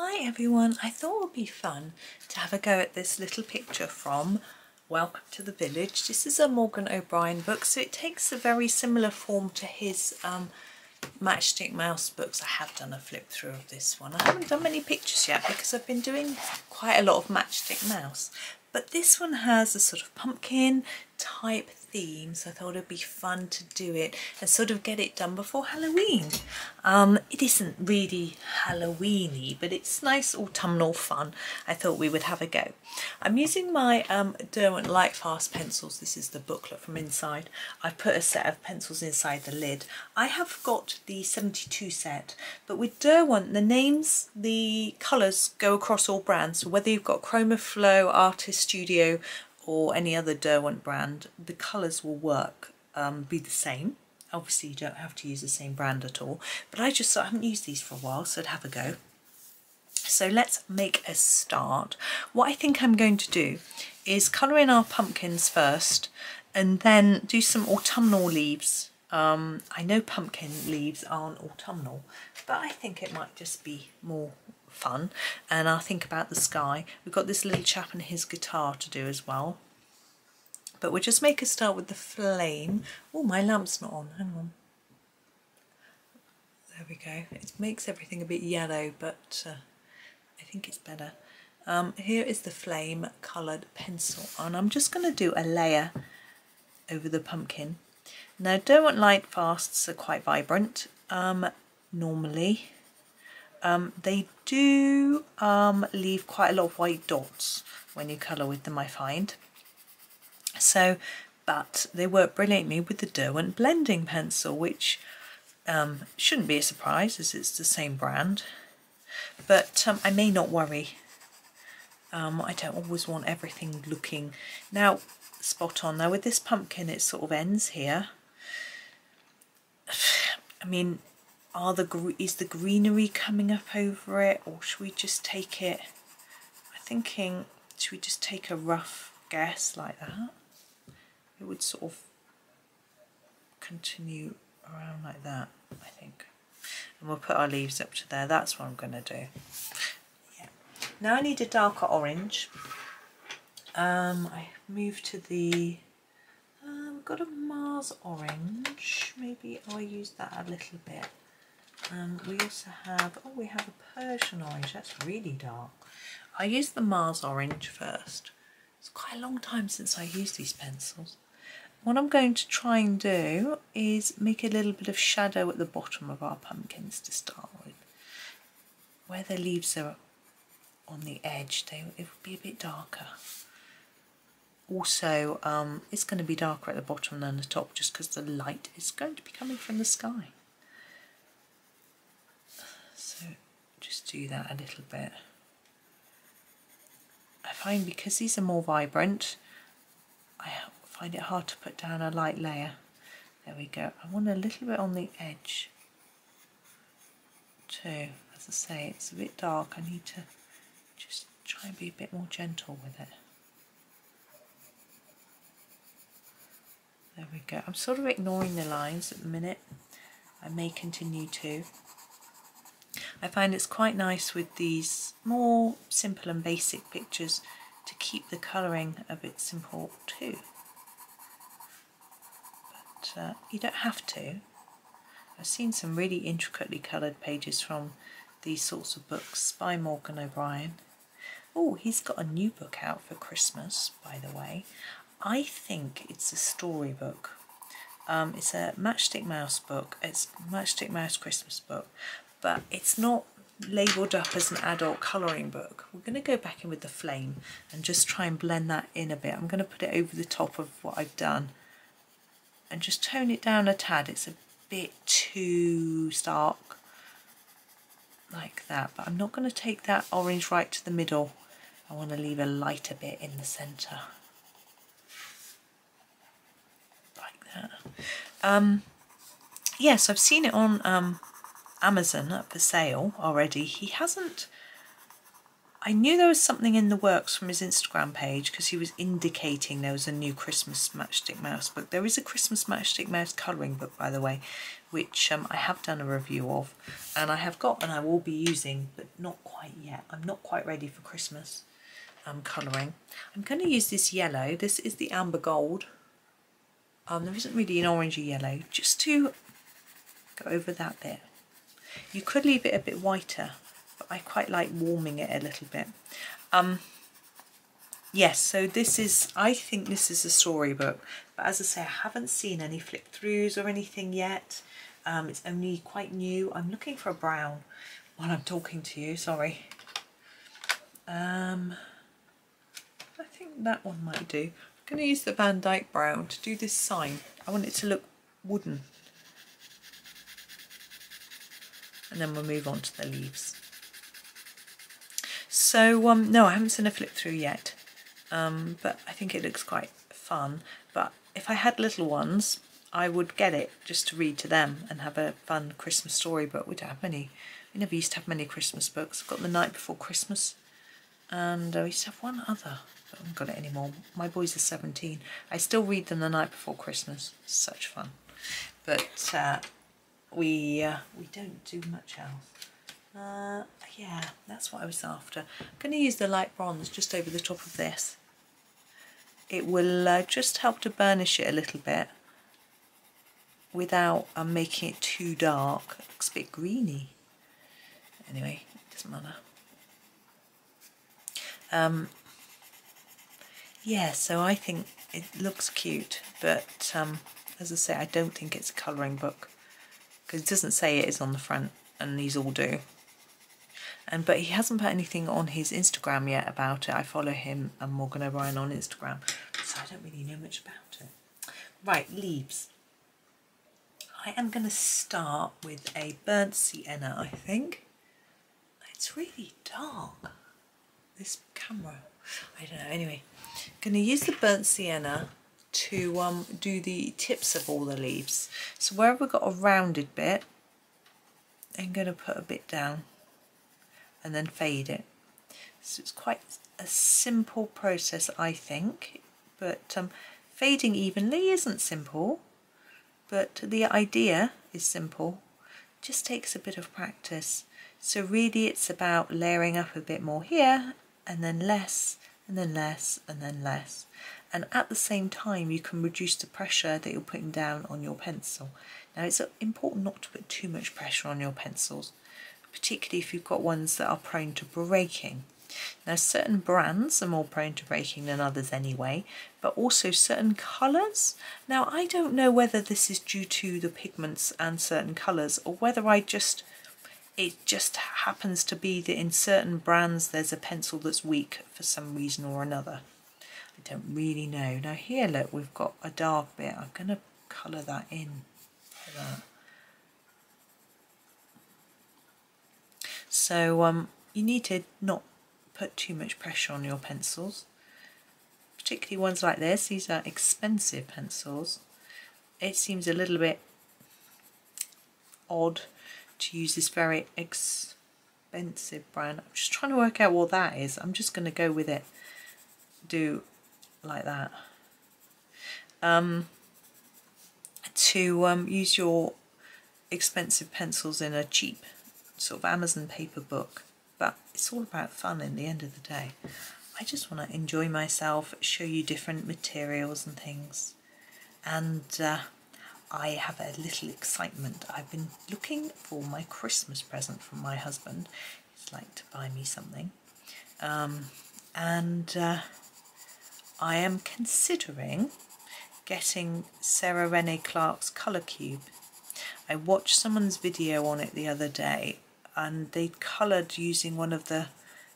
Hi everyone, I thought it would be fun to have a go at this little picture from Welcome to the Village. This is a Morgan O'Brien book, so it takes a very similar form to his um, Matchstick Mouse books. I have done a flip through of this one. I haven't done many pictures yet because I've been doing quite a lot of Matchstick Mouse. But this one has a sort of pumpkin type theme so I thought it'd be fun to do it and sort of get it done before Halloween. Um, it isn't really Halloweeny but it's nice autumnal fun. I thought we would have a go. I'm using my um, Derwent Lightfast pencils. This is the booklet from inside. I've put a set of pencils inside the lid. I have got the 72 set but with Derwent the names, the colours go across all brands so whether you've got Chromaflow, Artist Studio or any other Derwent brand, the colours will work, um, be the same. Obviously you don't have to use the same brand at all, but I just I haven't used these for a while, so I'd have a go. So let's make a start. What I think I'm going to do is colour in our pumpkins first and then do some autumnal leaves. Um, I know pumpkin leaves aren't autumnal, but I think it might just be more fun and I'll think about the sky. We've got this little chap and his guitar to do as well. But we'll just make a start with the flame. Oh, my lamp's not on. Hang on. There we go. It makes everything a bit yellow, but uh, I think it's better. Um, here is the flame coloured pencil and I'm just going to do a layer over the pumpkin. Now Derwent Lightfasts are quite vibrant um, normally um, they do um, leave quite a lot of white dots when you colour with them, I find. So, but they work brilliantly with the Derwent blending pencil, which um, shouldn't be a surprise as it's the same brand. But um, I may not worry. Um, I don't always want everything looking now spot on. Now with this pumpkin, it sort of ends here. I mean, are the is the greenery coming up over it or should we just take it? I'm thinking should we just take a rough guess like that? It would sort of continue around like that I think. And we'll put our leaves up to there. That's what I'm going to do. Yeah. Now I need a darker orange. Um, I move to the um, got a Mars orange. Maybe I'll use that a little bit we also have, oh we have a Persian orange, that's really dark. I used the Mars orange first. It's quite a long time since I used these pencils. What I'm going to try and do is make a little bit of shadow at the bottom of our pumpkins to start with. Where the leaves are on the edge, they, it will be a bit darker. Also, um, it's going to be darker at the bottom than the top just because the light is going to be coming from the sky. Just do that a little bit. I find because these are more vibrant, I find it hard to put down a light layer. There we go. I want a little bit on the edge too. As I say, it's a bit dark. I need to just try and be a bit more gentle with it. There we go. I'm sort of ignoring the lines at the minute. I may continue to. I find it's quite nice with these more simple and basic pictures to keep the colouring a bit simple too. But uh, you don't have to. I've seen some really intricately coloured pages from these sorts of books by Morgan O'Brien. Oh, he's got a new book out for Christmas, by the way. I think it's a storybook. Um, it's a Matchstick Mouse book. It's Matchstick Mouse Christmas book, but it's not labelled up as an adult colouring book. We're going to go back in with the flame and just try and blend that in a bit. I'm going to put it over the top of what I've done and just tone it down a tad. It's a bit too stark like that, but I'm not going to take that orange right to the middle. I want to leave a lighter bit in the centre. Like that. Um, yes, I've seen it on um, Amazon for sale already. He hasn't I knew there was something in the works from his Instagram page because he was indicating there was a new Christmas Matchstick Mouse book. There is a Christmas Matchstick Mouse colouring book, by the way, which um, I have done a review of and I have got and I will be using, but not quite yet. I'm not quite ready for Christmas um, colouring. I'm going to use this yellow. This is the Amber Gold. Um, there isn't really an orangey yellow, just to go over that bit. You could leave it a bit whiter but I quite like warming it a little bit. Um, yes, so this is, I think this is a storybook, but as I say, I haven't seen any flip throughs or anything yet. Um, it's only quite new. I'm looking for a brown while I'm talking to you, sorry. Um, I think that one might do. I'm going to use the Van Dyke brown to do this sign. I want it to look wooden. And then we'll move on to the leaves. So um, no, I haven't seen a flip through yet, um, but I think it looks quite fun. But if I had little ones, I would get it just to read to them and have a fun Christmas story But We don't have many, we never used to have many Christmas books. I've got The Night Before Christmas and uh, we used to have one other, I haven't got it anymore. My boys are 17. I still read them The Night Before Christmas. Such fun. But uh, we, uh, we don't do much else. Uh, yeah, that's what I was after. I'm going to use the light bronze just over the top of this. It will uh, just help to burnish it a little bit without um, making it too dark. It looks a bit greeny. Anyway, it doesn't matter. Um, yeah, so I think it looks cute, but um, as I say, I don't think it's a colouring book because it doesn't say it is on the front, and these all do and but he hasn't put anything on his Instagram yet about it. I follow him and Morgan O'Brien on Instagram, so I don't really know much about it. Right, leaves. I am going to start with a burnt sienna, I think. It's really dark, this camera. I don't know, anyway. Going to use the burnt sienna to um, do the tips of all the leaves. So wherever we've got a rounded bit, I'm going to put a bit down and then fade it. So it's quite a simple process I think, but um, fading evenly isn't simple, but the idea is simple. It just takes a bit of practice. So really it's about layering up a bit more here and then less and then less and then less. And at the same time you can reduce the pressure that you're putting down on your pencil. Now it's important not to put too much pressure on your pencils particularly if you've got ones that are prone to breaking. Now certain brands are more prone to breaking than others anyway, but also certain colours. Now I don't know whether this is due to the pigments and certain colours or whether I just it just happens to be that in certain brands there's a pencil that's weak for some reason or another. I don't really know. Now here look we've got a dark bit. I'm going to colour that in that. So um, you need to not put too much pressure on your pencils, particularly ones like this. These are expensive pencils. It seems a little bit odd to use this very expensive brand. I'm just trying to work out what that is. I'm just going to go with it. Do like that. Um, to um, use your expensive pencils in a cheap sort of Amazon paper book, but it's all about fun in the end of the day. I just want to enjoy myself, show you different materials and things. And uh, I have a little excitement. I've been looking for my Christmas present from my husband. He's like to buy me something. Um, and uh, I am considering getting Sarah Renae Clark's Colour Cube. I watched someone's video on it the other day and they'd coloured using one of the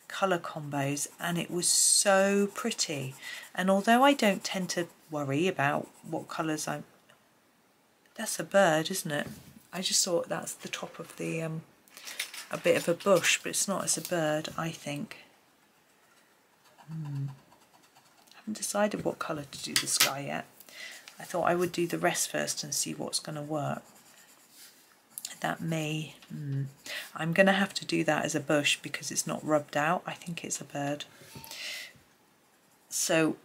colour combos and it was so pretty and although I don't tend to worry about what colours I'm that's a bird isn't it I just thought that's the top of the um a bit of a bush but it's not as a bird I think hmm. Haven't decided what colour to do the sky yet I thought I would do the rest first and see what's going to work that may... Hmm, I'm going to have to do that as a bush because it's not rubbed out. I think it's a bird. So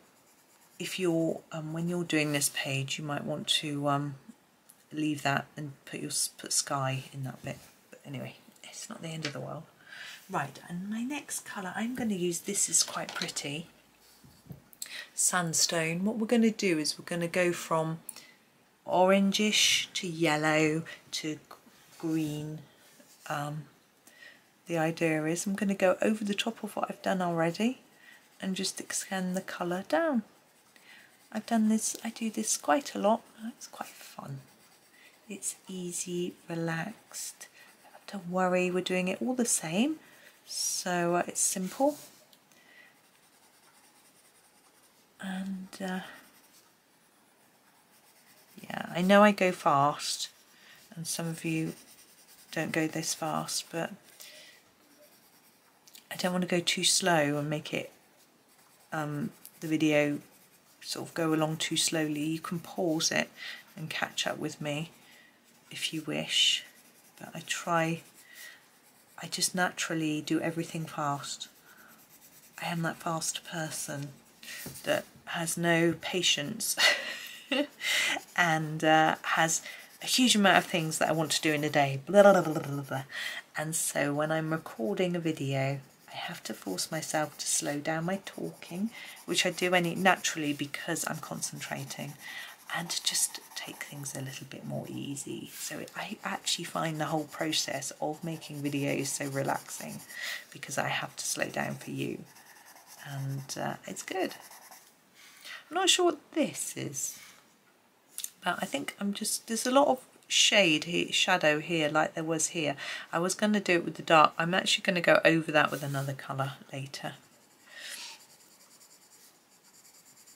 if you're, um, when you're doing this page, you might want to um, leave that and put your put sky in that bit. But anyway, it's not the end of the world. Right, and my next colour, I'm going to use, this is quite pretty, sandstone. What we're going to do is we're going to go from orangish to yellow to green. Um, the idea is I'm going to go over the top of what I've done already and just extend the colour down. I've done this, I do this quite a lot, it's quite fun. It's easy, relaxed, don't worry, we're doing it all the same, so uh, it's simple. And uh, yeah, I know I go fast, and some of you don't go this fast, but I don't want to go too slow and make it um, the video sort of go along too slowly. You can pause it and catch up with me if you wish, but I try, I just naturally do everything fast. I am that fast person that has no patience and uh, has a huge amount of things that I want to do in a day. Blah, blah, blah, and so when I'm recording a video, I have to force myself to slow down my talking, which I do any naturally because I'm concentrating, and just take things a little bit more easy. So I actually find the whole process of making videos so relaxing because I have to slow down for you, and uh, it's good. I'm not sure what this is but I think I'm just, there's a lot of shade here, shadow here like there was here. I was going to do it with the dark. I'm actually going to go over that with another colour later.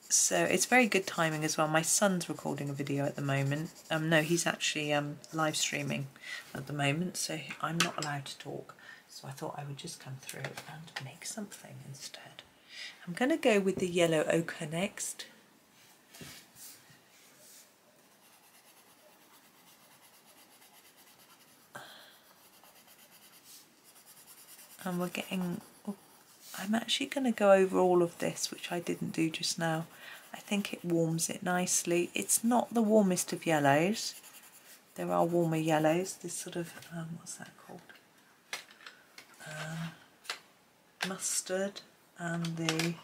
So it's very good timing as well. My son's recording a video at the moment. Um, no, he's actually um, live streaming at the moment, so I'm not allowed to talk. So I thought I would just come through and make something instead. I'm going to go with the yellow ochre next. and we're getting oh, I'm actually going to go over all of this which I didn't do just now. I think it warms it nicely. It's not the warmest of yellows. There are warmer yellows. This sort of um, what's that called? Uh, mustard and the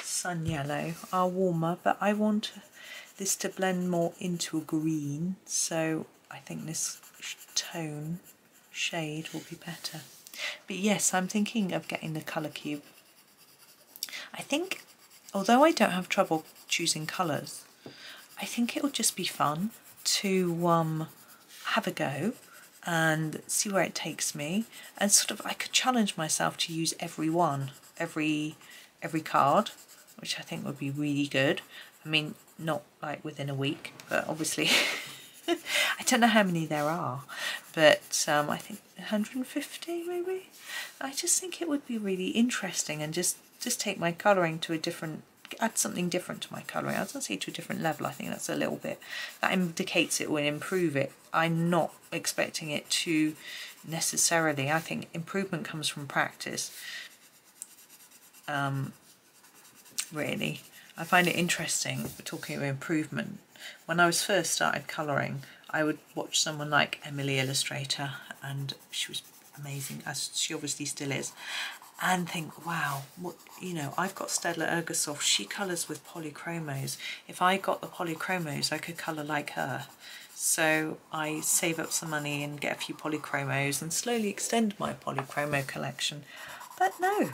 sun yellow are warmer but I want this to blend more into a green so I think this tone shade will be better but yes, I'm thinking of getting the colour cube. I think, although I don't have trouble choosing colours, I think it would just be fun to um, have a go and see where it takes me and sort of I could challenge myself to use every one every every card which I think would be really good I mean not like within a week but obviously I don't know how many there are, but um, I think 150 maybe. I just think it would be really interesting and just, just take my colouring to a different, add something different to my colouring. I was going to say to a different level, I think that's a little bit, that indicates it will improve it. I'm not expecting it to necessarily. I think improvement comes from practice, um, really. I find it interesting, talking about improvement, when I was first started colouring, I would watch someone like Emily Illustrator, and she was amazing, as she obviously still is, and think, wow, what you know, I've got Staedtler Ergosoft, she colours with polychromos. If I got the polychromos, I could colour like her. So I save up some money and get a few polychromos and slowly extend my polychromo collection. But no,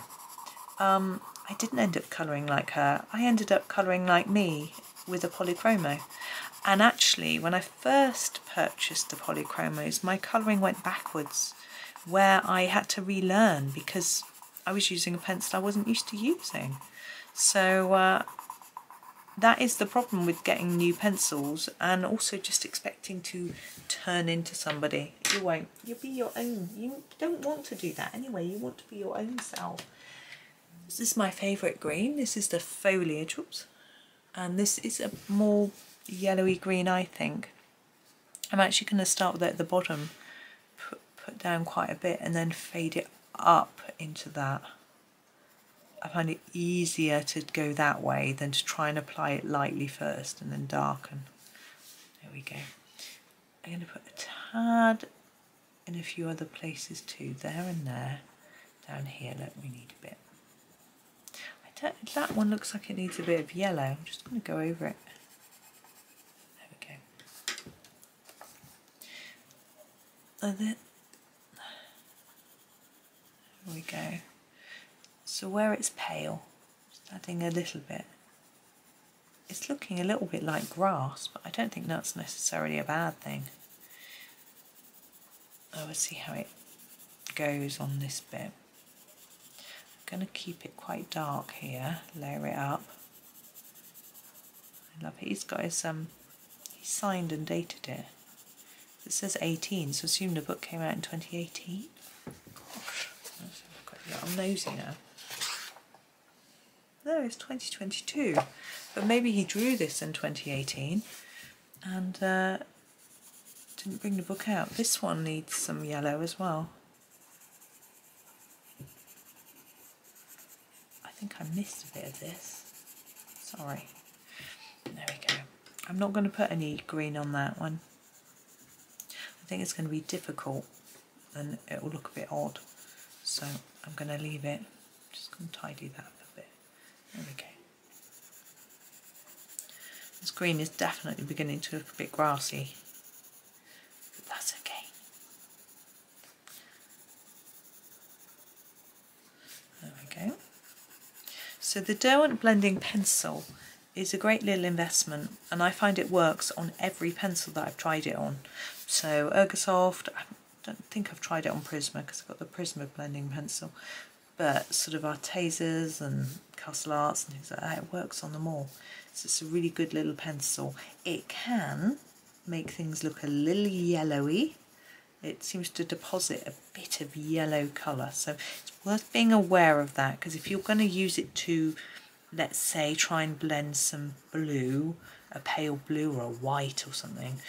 um, I didn't end up colouring like her. I ended up colouring like me with a polychromo. And actually, when I first purchased the polychromos, my colouring went backwards, where I had to relearn because I was using a pencil I wasn't used to using. So uh, that is the problem with getting new pencils and also just expecting to turn into somebody. You won't. You'll be your own. You don't want to do that anyway. You want to be your own self. This is my favourite green. This is the foliage. Oops and this is a more yellowy green I think. I'm actually going to start with it at the bottom put put down quite a bit and then fade it up into that. I find it easier to go that way than to try and apply it lightly first and then darken. There we go. I'm going to put a tad in a few other places too, there and there. Down here, look, we need a bit. That one looks like it needs a bit of yellow. I'm just going to go over it. There we go. There we go. So where it's pale, just adding a little bit. It's looking a little bit like grass, but I don't think that's necessarily a bad thing. I will see how it goes on this bit. Going to keep it quite dark here, layer it up. I love it. He's got his, um, he signed and dated it. It says 18, so assume the book came out in 2018. Gosh, I'm nosy now. No, it's 2022. But maybe he drew this in 2018 and uh, didn't bring the book out. This one needs some yellow as well. Think I missed a bit of this. Sorry. There we go. I'm not going to put any green on that one. I think it's going to be difficult and it will look a bit odd. So I'm going to leave it. Just going to tidy that up a bit. There we go. This green is definitely beginning to look a bit grassy. But that's okay. There we go. So the Derwent blending pencil is a great little investment and I find it works on every pencil that I've tried it on. So Ergosoft, I don't think I've tried it on Prisma because I've got the Prisma blending pencil, but sort of Artezas and Castle Arts and things like that, it works on them all. So it's a really good little pencil. It can make things look a little yellowy. It seems to deposit a bit of yellow colour, so it's worth being aware of that because if you're going to use it to, let's say, try and blend some blue, a pale blue or a white or something,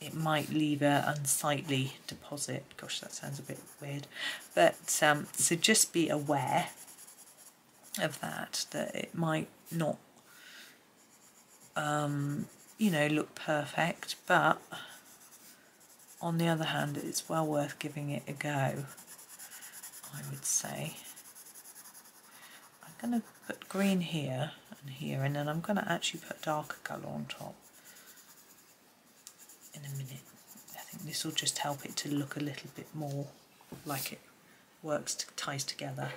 it might leave a unsightly deposit. Gosh, that sounds a bit weird. But um, so just be aware of that, that it might not, um, you know, look perfect, but on the other hand, it's well worth giving it a go, I would say. I'm going to put green here and here, and then I'm going to actually put darker colour on top in a minute. I think this will just help it to look a little bit more like it works, to, ties together.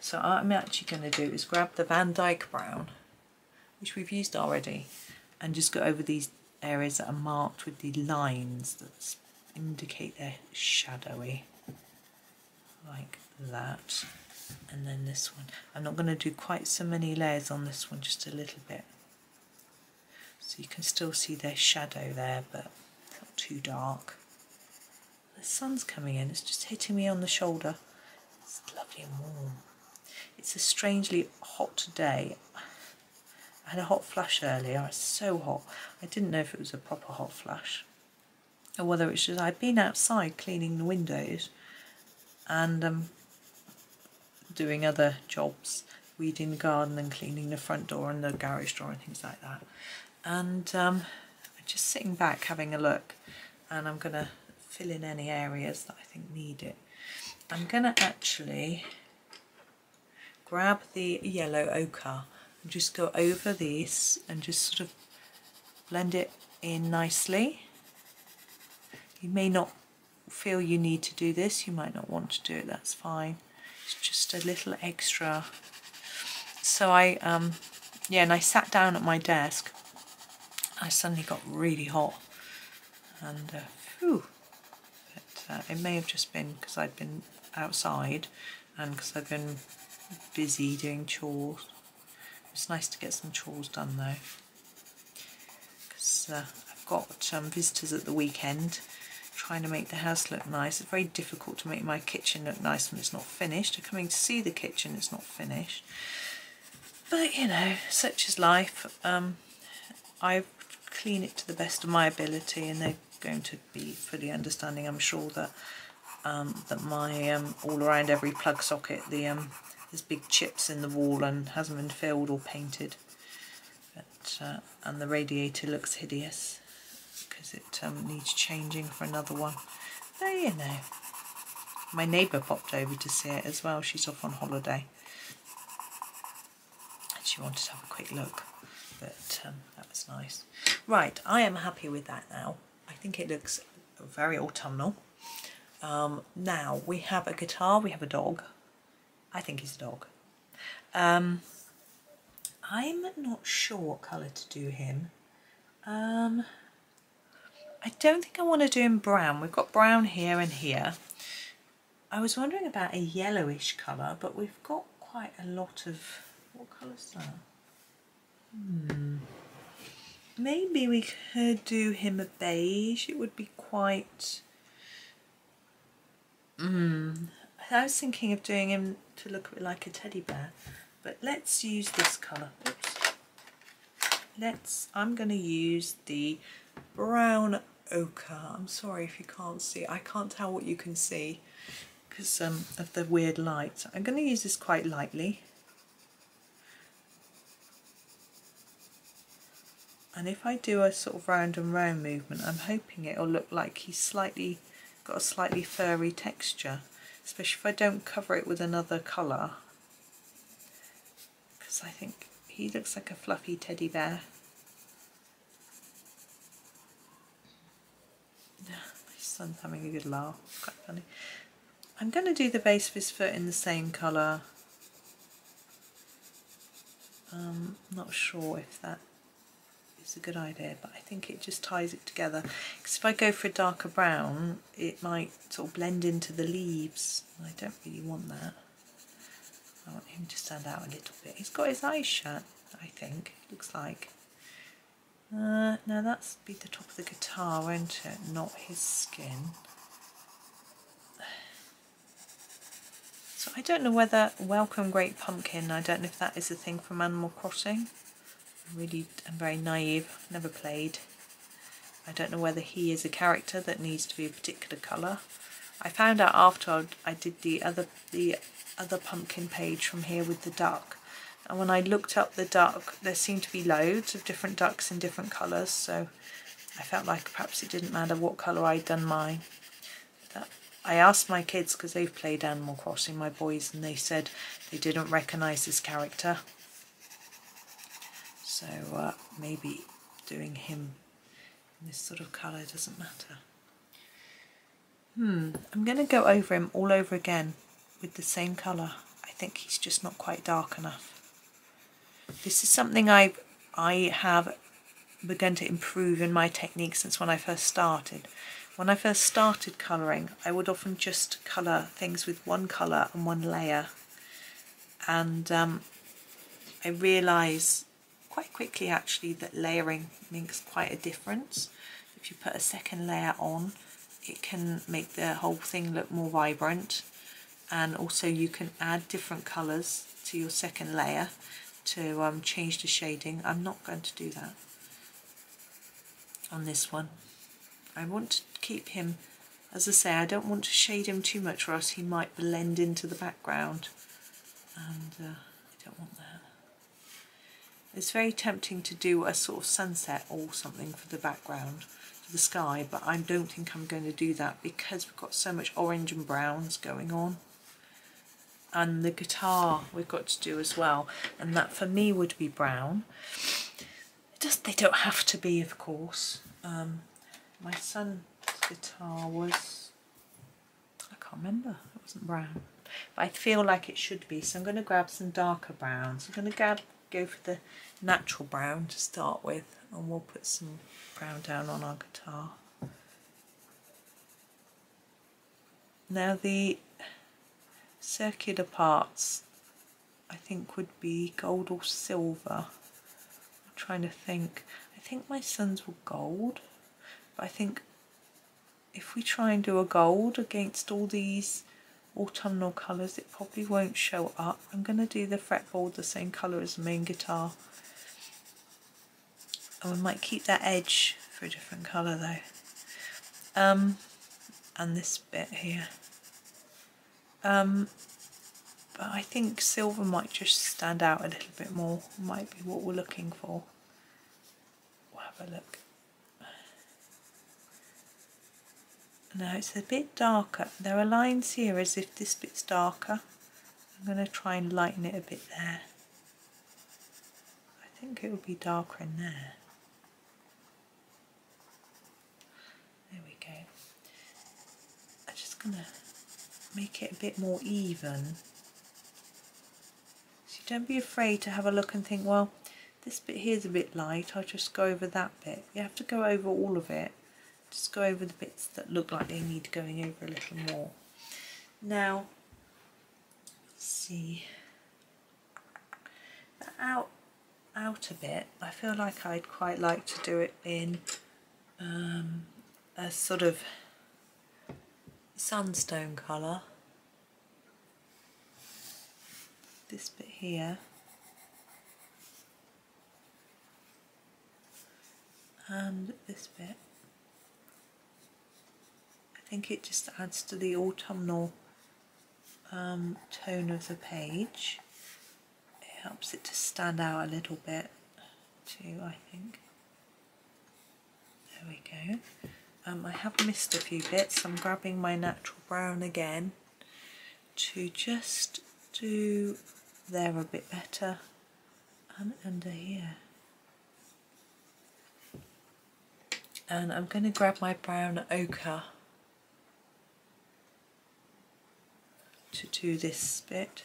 So what I'm actually going to do is grab the Van Dyke Brown, which we've used already, and just go over these areas that are marked with the lines that indicate they're shadowy, like that. And then this one. I'm not going to do quite so many layers on this one, just a little bit. So you can still see their shadow there, but not too dark. The sun's coming in, it's just hitting me on the shoulder. It's lovely and warm. It's a strangely hot day. I had a hot flash earlier, it's so hot. I didn't know if it was a proper hot flash whether it's just I'd been outside cleaning the windows and um, doing other jobs, weeding the garden and cleaning the front door and the garage door and things like that. And um, just sitting back having a look and I'm going to fill in any areas that I think need it. I'm going to actually grab the yellow ochre and just go over this and just sort of blend it in nicely. You may not feel you need to do this, you might not want to do it, that's fine. It's just a little extra. So I, um, yeah, and I sat down at my desk. I suddenly got really hot and uh, phew, but, uh, it may have just been because I'd been outside and because I've been busy doing chores. It's nice to get some chores done though because uh, I've got um, visitors at the weekend trying to make the house look nice. It's very difficult to make my kitchen look nice when it's not finished. They're coming to see the kitchen, it's not finished. But you know, such is life. Um, I clean it to the best of my ability and they're going to be fully understanding, I'm sure, that um, that my um, all around every plug socket the um, there's big chips in the wall and hasn't been filled or painted. But, uh, and the radiator looks hideous because it um, needs changing for another one. But you know, my neighbour popped over to see it as well. She's off on holiday. And she wanted to have a quick look. But um, that was nice. Right, I am happy with that now. I think it looks very autumnal. Um, now, we have a guitar, we have a dog. I think he's a dog. Um, I'm not sure what colour to do him. Um, I don't think I want to do him brown. We've got brown here and here. I was wondering about a yellowish colour, but we've got quite a lot of... What colour's that? Hmm. Maybe we could do him a beige. It would be quite... Hmm. I was thinking of doing him to look a bit like a teddy bear, but let's use this colour. Oops. Let's, I'm going to use the brown ochre. I'm sorry if you can't see. I can't tell what you can see because um, of the weird light. I'm going to use this quite lightly. And if I do a sort of round and round movement, I'm hoping it'll look like he's slightly got a slightly furry texture, especially if I don't cover it with another colour. Because I think he looks like a fluffy teddy bear. My son's having a good laugh, quite funny. I'm going to do the base of his foot in the same colour. Um, not sure if that is a good idea, but I think it just ties it together. Because if I go for a darker brown, it might sort of blend into the leaves. I don't really want that. I want him to stand out a little bit. He's got his eyes shut, I think, looks like. Uh, now that's be the top of the guitar, won't it? Not his skin. So I don't know whether Welcome Great Pumpkin, I don't know if that is a thing from Animal Crossing. I really am very naive, I've never played. I don't know whether he is a character that needs to be a particular colour. I found out after I did the other the other pumpkin page from here with the duck. And when I looked up the duck, there seemed to be loads of different ducks in different colours, so I felt like perhaps it didn't matter what colour I'd done mine. I asked my kids because they've played Animal Crossing, my boys, and they said they didn't recognise this character. So uh, maybe doing him in this sort of colour doesn't matter. Hmm, I'm going to go over him all over again with the same colour. I think he's just not quite dark enough. This is something I I have begun to improve in my technique since when I first started. When I first started colouring, I would often just colour things with one colour and one layer. And um, I realise quite quickly actually that layering makes quite a difference. If you put a second layer on, it can make the whole thing look more vibrant. And also you can add different colours to your second layer to um, change the shading. I'm not going to do that on this one. I want to keep him, as I say, I don't want to shade him too much or else he might blend into the background. And uh, I don't want that. It's very tempting to do a sort of sunset or something for the background, for the sky, but I don't think I'm going to do that because we've got so much orange and browns going on. And the guitar we've got to do as well, and that for me would be brown. It does, they don't have to be, of course. Um, my son's guitar was, I can't remember, it wasn't brown. But I feel like it should be, so I'm going to grab some darker browns. I'm going to grab, go for the natural brown to start with, and we'll put some brown down on our guitar. Now the circular parts I think would be gold or silver. I'm trying to think. I think my sons were gold. But I think if we try and do a gold against all these autumnal colours, it probably won't show up. I'm going to do the fretboard the same colour as the main guitar. And we might keep that edge for a different colour though. Um, and this bit here. Um, but I think silver might just stand out a little bit more, might be what we're looking for. We'll have a look. Now it's a bit darker. There are lines here as if this bit's darker. I'm going to try and lighten it a bit there. I think it will be darker in there. There we go. I'm just going to make it a bit more even. So don't be afraid to have a look and think, well, this bit here is a bit light, I'll just go over that bit. You have to go over all of it. Just go over the bits that look like they need going over a little more. Now, see, the out, outer bit, I feel like I'd quite like to do it in um, a sort of sandstone colour. This bit here. And this bit. I think it just adds to the autumnal um, tone of the page. It helps it to stand out a little bit too, I think. There we go. Um, I have missed a few bits. I'm grabbing my natural brown again to just do there a bit better and under here. And I'm going to grab my brown ochre to do this bit.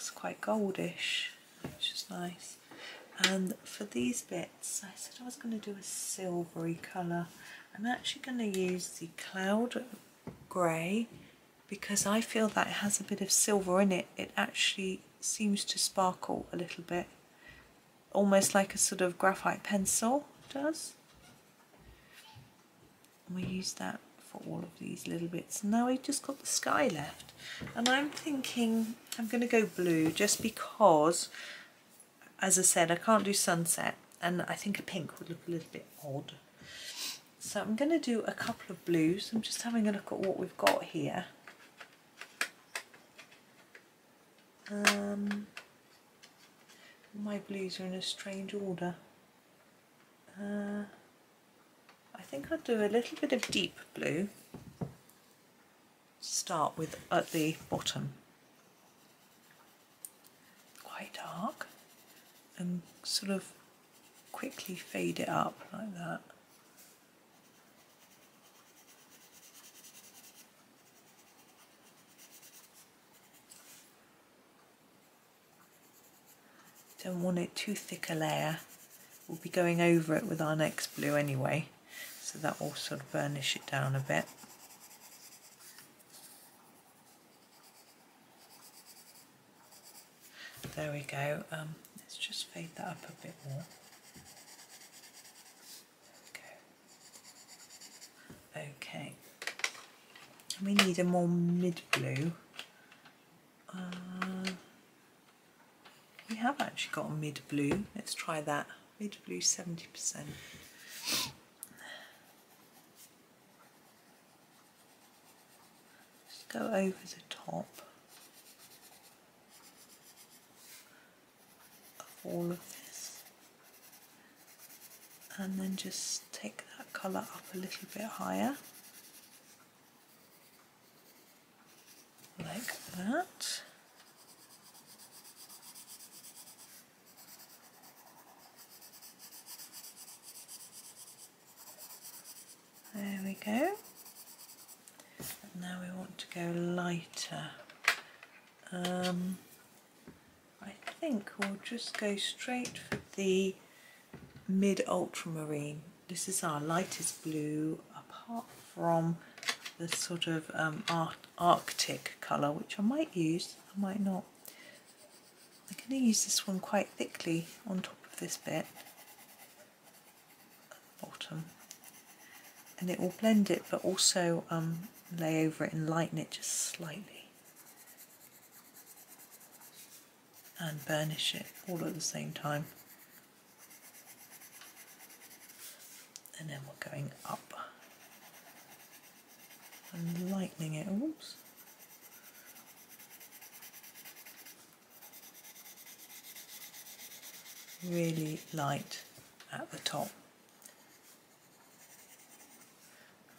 Looks quite goldish, which is nice. And for these bits, I said I was going to do a silvery colour. I'm actually going to use the cloud grey because I feel that it has a bit of silver in it. It actually seems to sparkle a little bit, almost like a sort of graphite pencil does. And we use that for all of these little bits. Now we've just got the sky left. And I'm thinking I'm going to go blue just because, as I said, I can't do sunset. And I think a pink would look a little bit odd. So I'm going to do a couple of blues. I'm just having a look at what we've got here. Um, my blues are in a strange order. Uh, I think I'll do a little bit of deep blue. Start with at the bottom. Quite dark and sort of quickly fade it up like that. Don't want it too thick a layer. We'll be going over it with our next blue anyway, so that will sort of burnish it down a bit. There we go. Um, let's just fade that up a bit more. Okay. We need a more mid blue. Uh, we have actually got a mid blue. Let's try that. Mid blue 70%. Go over the top of all of this and then just take that colour up a little bit higher like that. There we go. Now we want to go lighter. Um, I think we'll just go straight for the mid ultramarine. This is our lightest blue apart from the sort of um, arctic colour which I might use, I might not. I'm going to use this one quite thickly on top of this bit at the bottom and it will blend it but also um, lay over it and lighten it just slightly and burnish it all at the same time. and then we're going up and lightening it. Oops. Really light at the top.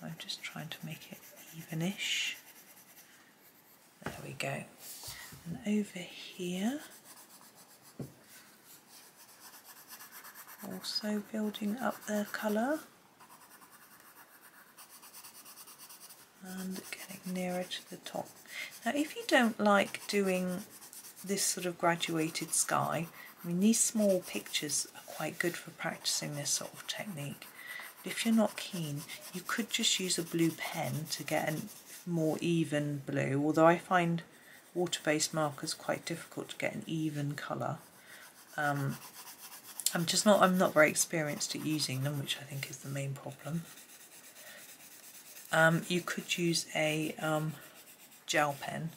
I'm just trying to make it evenish. There we go. And over here, also building up their colour and getting nearer to the top. Now if you don't like doing this sort of graduated sky, I mean these small pictures are quite good for practicing this sort of technique. But if you're not keen, you could just use a blue pen to get a more even blue, although I find water-based markers quite difficult to get an even colour. Um, I'm just not I'm not very experienced at using them, which I think is the main problem. Um, you could use a um, gel pen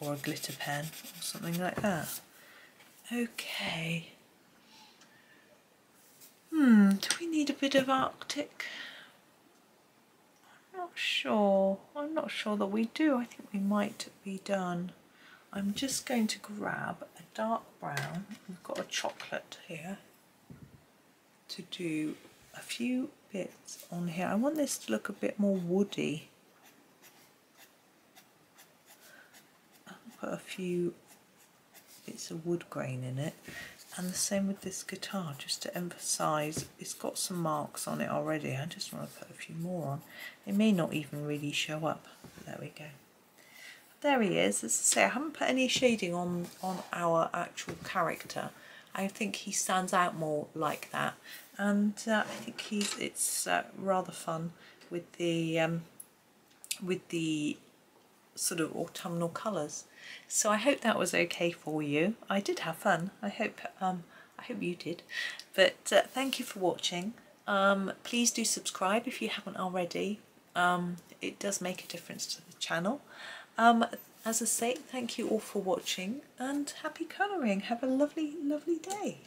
or a glitter pen or something like that. Okay. Hmm, do we need a bit of Arctic? I'm not sure. I'm not sure that we do. I think we might be done. I'm just going to grab a dark brown. We've got a chocolate here to do a few bits on here. I want this to look a bit more woody. I'll put a few bits of wood grain in it and the same with this guitar just to emphasize it's got some marks on it already. I just want to put a few more on. It may not even really show up. There we go. There he is. As I say I haven't put any shading on on our actual character. I think he stands out more like that. And uh, I think he's it's uh, rather fun with the um, with the sort of autumnal colours so I hope that was okay for you. I did have fun. I hope um, I hope you did. But uh, thank you for watching. Um, please do subscribe if you haven't already. Um, it does make a difference to the channel. Um, as I say, thank you all for watching and happy colouring. Have a lovely, lovely day.